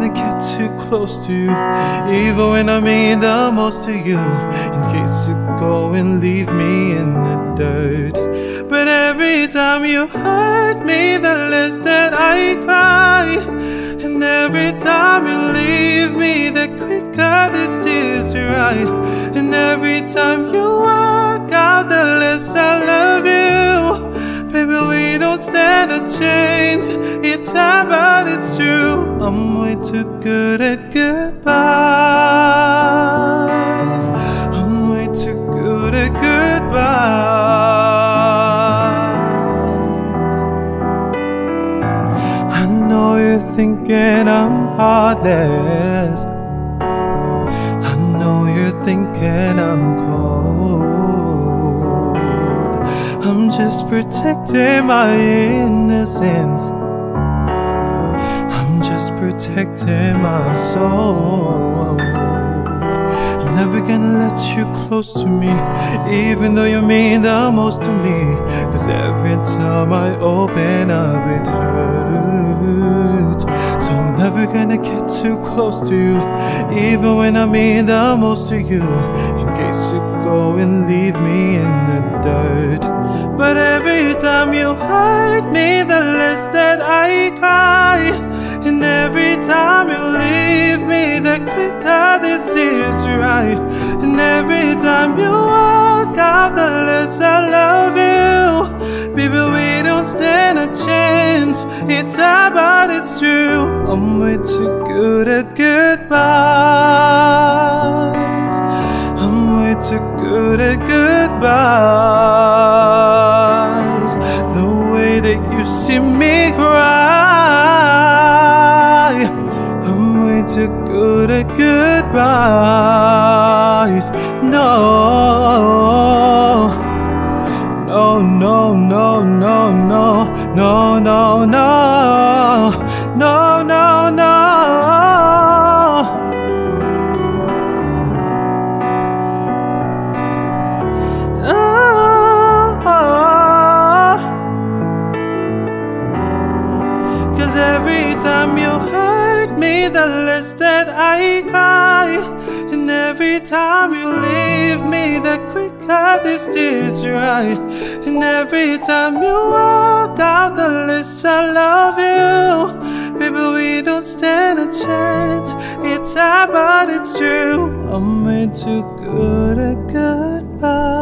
I'm gonna get too close to you, even when I mean the most to you. In case you go and leave me in the dirt. But every time you hurt me, the less that I cry. And every time you leave me, the quicker these tears dry. And every time you walk out, the less I love don't stand a chance. It's sad, but it's true. I'm way too good at goodbyes. I'm way too good at goodbyes. I know you're thinking I'm heartless. I know you're thinking I'm cold. I'm just protecting my innocence. I'm just protecting my soul. I'm never gonna let you close to me, even though you mean the most to me. Cause every time I open up, it hurts. So I'm never gonna get too close to you, even when I mean the most to you. In case you go and leave me in the dirt. But every time you hurt me, the less that I cry. And every time you leave me, the quicker this is right. And every time you walk out, the less I love you. Baby, we don't stand a chance. It's sad, but it's true. I'm way too good at goodbyes. I'm way too good at goodbyes. See me cry. I'm way too good at goodbyes. No. No, no, no, no, no, no, no, no, no, time you hurt me, the less that I cry. And every time you leave me, the quicker this tears dry. And every time you walk out, the less I love you. Baby, we don't stand a chance. It's sad, but it's true. I'm way too good at goodbye.